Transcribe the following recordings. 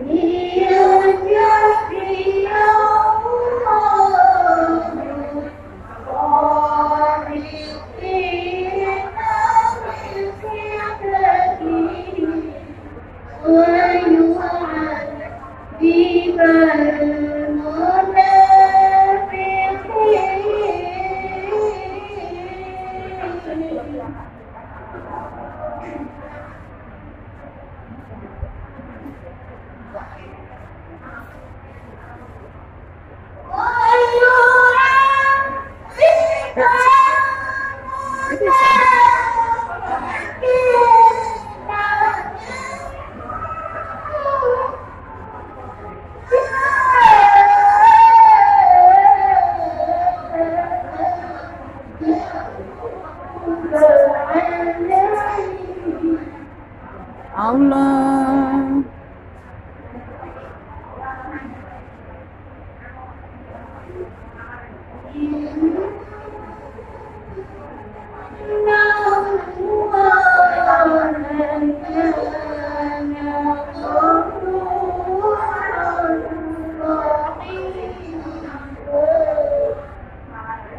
Yeah. Allah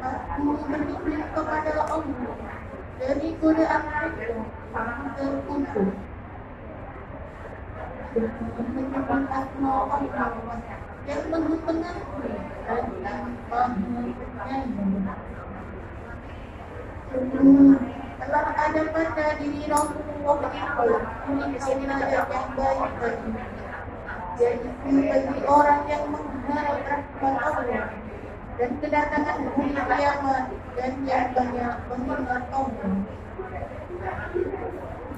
Aku berdoa kepada Allah dari godaan mereka yang terkumpul. Dengan asma Allah yang pengampun dan maha. Sungguh telah ada pada diri Rasulullah itu tulisan yang baik bagi bagi orang yang mengharap rahmat Allah dan kedatangan hari kiamat dan yang banyak mengingat.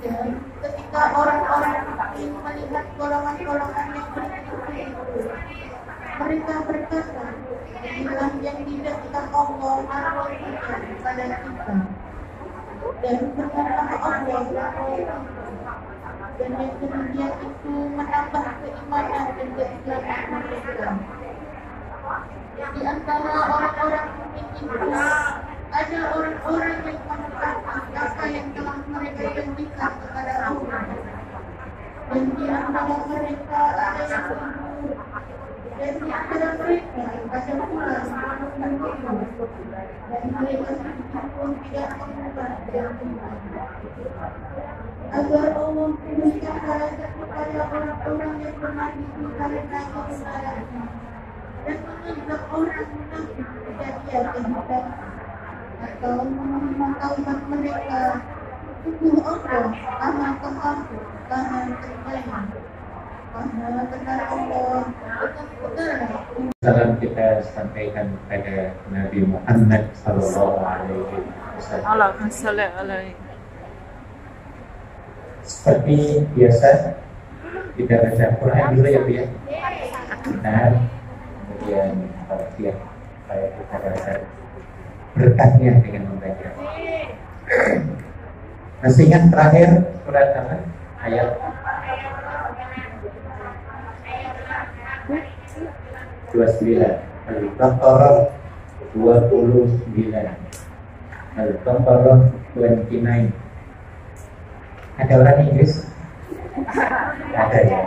Dan ketika orang-orang mukmin melihat golongan-golongan yang bersyukur itu, mereka berkata, inilah yang didekatkan Allah Ar-Rahman pada kita. Dan berkata Allah dan yang kemudian itu menambah keimanan dan keislaman mereka. Di antara orang-orang itu ada orang-orang yang menepati apa yang telah mereka janjikan kepada Allah. Dan di antara mereka ada yang dan di antara mereka ada pula yang dan mereka sedikit pun tidak mengubah dan agar Allah memberikan harapan kepada orang-orang yang bernadi karena mengajak orang kejadian kehidupan atau mereka Allah benar Allah Salam kita sampaikan kepada Nabi Muhammad Sallallahu Alaihi Wasallam. Seperti biasa kita baca Quran dulu ya Bu ya. Benar. Kemudian tausiah supaya kita baca berkatnya dengan membaca. Masih ingat terakhir surat apa? Ayat 29 Al-Baqarah 29 Al-Baqarah 29 Ada orang Inggris? Ada ya.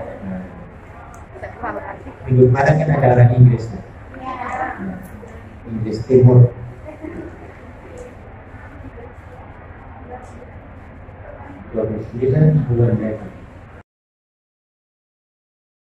Minggu kemarin kan ada orang Inggris. tuh. Inggris Timur. Dua puluh sembilan bulan Mei.